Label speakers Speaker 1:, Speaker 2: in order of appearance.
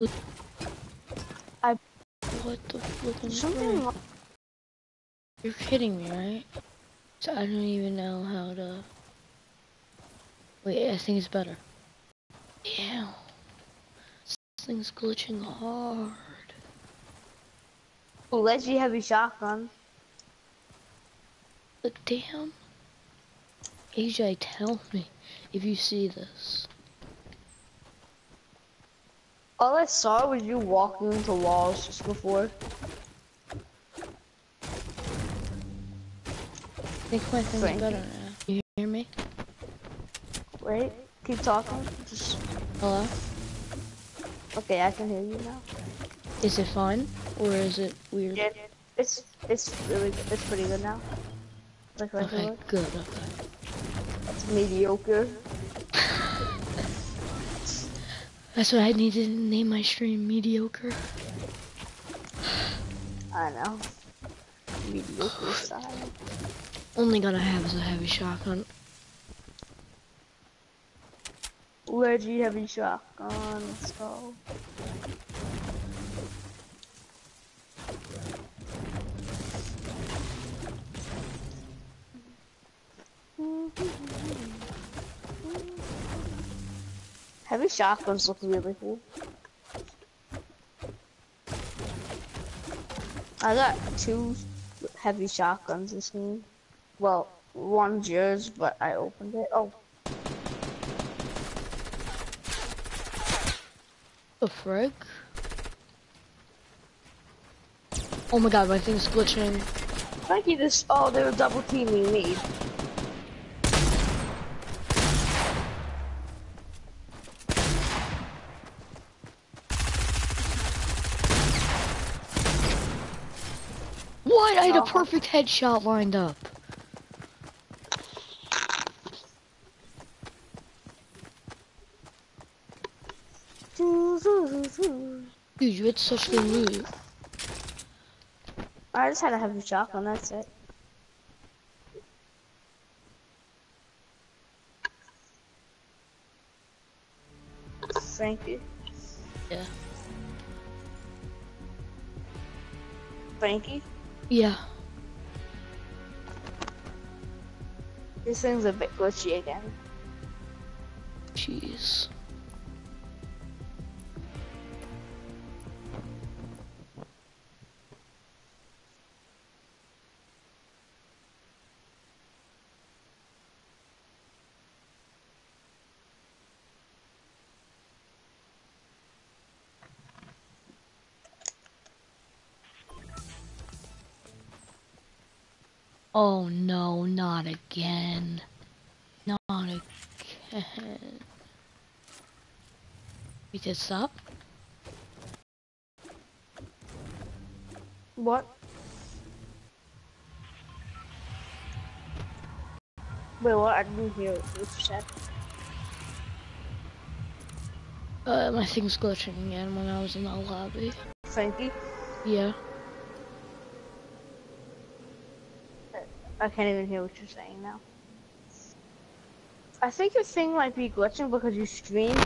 Speaker 1: I-
Speaker 2: What the flippin'
Speaker 1: Something wrong.
Speaker 2: You're kidding me, right? So I don't even know how to. Wait, I think it's better. Ew. This thing's glitching hard.
Speaker 1: Leggy heavy shotgun.
Speaker 2: But damn. AJ, tell me if you see this.
Speaker 1: All I saw was you walking into walls just before.
Speaker 2: I think my thing's
Speaker 1: Frankie.
Speaker 2: better now. You hear me?
Speaker 1: Wait, keep talking. Just
Speaker 2: Hello?
Speaker 1: okay, I can hear you now.
Speaker 2: Is it fine? Or is it weird?
Speaker 1: Yeah, it's it's really it's pretty good now. Like
Speaker 2: Okay,
Speaker 1: regular.
Speaker 2: good, okay.
Speaker 1: It's mediocre.
Speaker 2: That's what I need to name my stream, mediocre.
Speaker 1: I know. Mediocre style.
Speaker 2: Only gonna have is a heavy shotgun.
Speaker 1: Leggy heavy shotgun. Let's go. Heavy shotguns look really cool. I got two heavy shotguns this game. Well, one's yours, but I opened it. Oh,
Speaker 2: The frick? Oh my god, my thing's glitching.
Speaker 1: Frankie, this. Oh, they were double teaming me.
Speaker 2: What? I had a perfect headshot lined up. Dude, you had such good loot.
Speaker 1: I just had a heavy shotgun. That's it. Frankie.
Speaker 2: Yeah.
Speaker 1: Frankie.
Speaker 2: Yeah.
Speaker 1: This thing's a bit glitchy again.
Speaker 2: Jeez. Oh no, not again. Not again. We just stop?
Speaker 1: What? Wait, what? I didn't hear what you said.
Speaker 2: Uh, my thing's glitching again when I was in the lobby.
Speaker 1: Frankie?
Speaker 2: Yeah.
Speaker 1: I can't even hear what you're saying now. I think your thing might be glitching because you stream